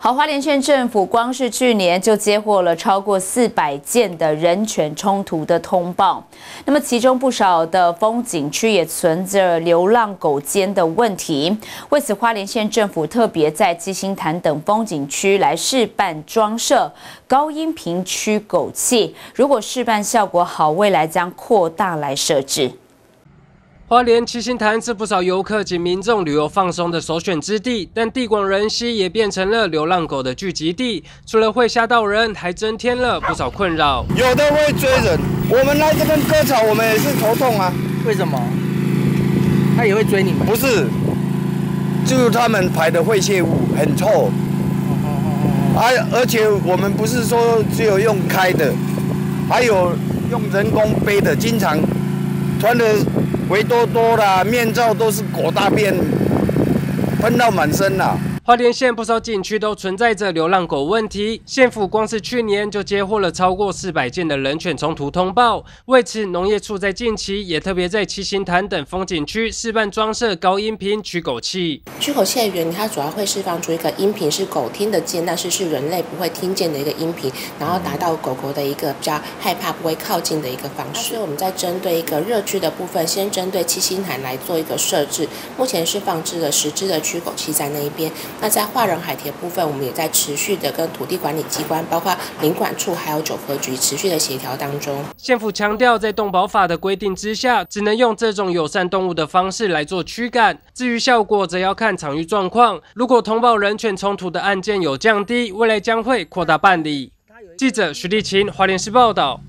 好，花莲县政府光是去年就接获了超过四百件的人权冲突的通报，那么其中不少的风景区也存着流浪狗间的问题。为此，花莲县政府特别在七星潭等风景区来试办装设高音频驱狗器，如果试办效果好，未来将扩大来设置。花莲七星潭是不少游客及民众旅游放松的首选之地，但地广人稀也变成了流浪狗的聚集地。除了会吓到人，还增添了不少困扰。有的会追人，我们来这边割草，我们也是头痛啊。为什么？他也会追你们？不是，就是他们排的废弃物很臭。而而且我们不是说只有用开的，还有用人工背的，经常穿的。肥多多的，面罩都是狗大便，喷到满身了。花莲县不少景区都存在着流浪狗问题，县府光是去年就接获了超过四百件的人犬冲突通报。为此，农业处在近期也特别在七星潭等风景区示范装设高音频驱狗器。驱狗器的原理，它主要会释放出一个音频是狗听得见，但是是人类不会听见的一个音频，然后达到狗狗的一个比较害怕、不会靠近的一个方式。所以我们在针对一个热区的部分，先针对七星潭来做一个设置。目前是放置了十只的驱狗器在那一边。那在华人海铁部分，我们也在持续的跟土地管理机关，包括林管处还有九合局持续的协调当中。县府强调，在动保法的规定之下，只能用这种友善动物的方式来做驱赶，至于效果，则要看场域状况。如果通报人犬冲突的案件有降低，未来将会扩大办理。记者徐立琴，华联市报道。